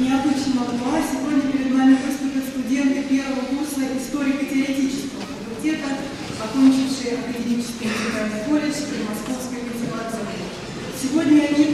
необычного амплуа. Сегодня перед нами выступят студенты первого курса историко-теоретического факультета, окончившие академический колледж при Московской консерватории. Сегодня они